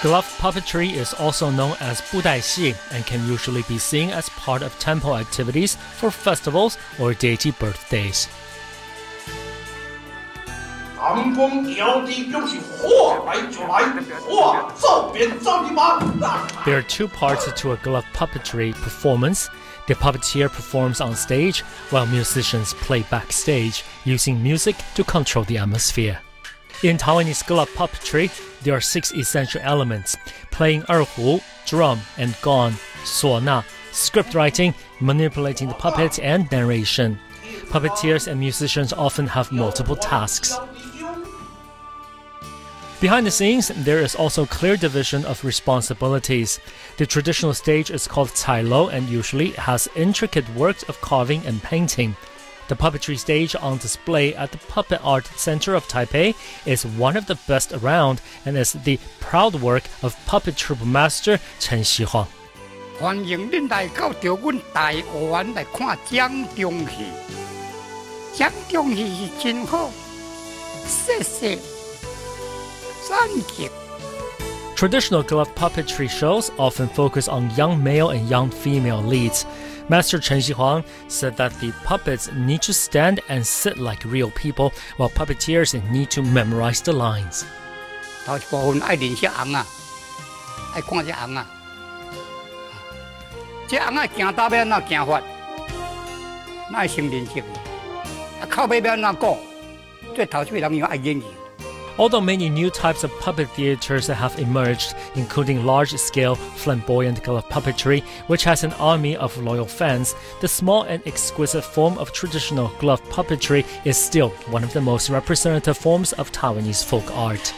Glove puppetry is also known as Budaixi and can usually be seen as part of temple activities for festivals or deity birthdays. There are two parts to a glove puppetry performance. The puppeteer performs on stage while musicians play backstage using music to control the atmosphere. In Taiwanese glove puppetry, there are six essential elements playing erhu, drum, and gong, suona, script writing, manipulating the puppet, and narration. Puppeteers and musicians often have multiple tasks. Behind the scenes, there is also clear division of responsibilities. The traditional stage is called Lo and usually has intricate works of carving and painting. The puppetry stage on display at the Puppet Art Center of Taipei is one of the best around and is the proud work of puppet troupe master Chen Xihuang. 欢迎恁来到着阮大学湾来看蒋中戏，蒋中戏是真好，谢谢。，thank you。Traditional glove puppetry shows often focus on young male and young female leads. Master Chen Xihuang said that the puppets need to stand and sit like real people, while puppeteers need to memorize the lines. Although many new types of puppet theaters have emerged, including large scale, flamboyant glove puppetry, which has an army of loyal fans, the small and exquisite form of traditional glove puppetry is still one of the most representative forms of Taiwanese folk art.